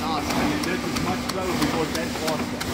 And this is much slower before that faster.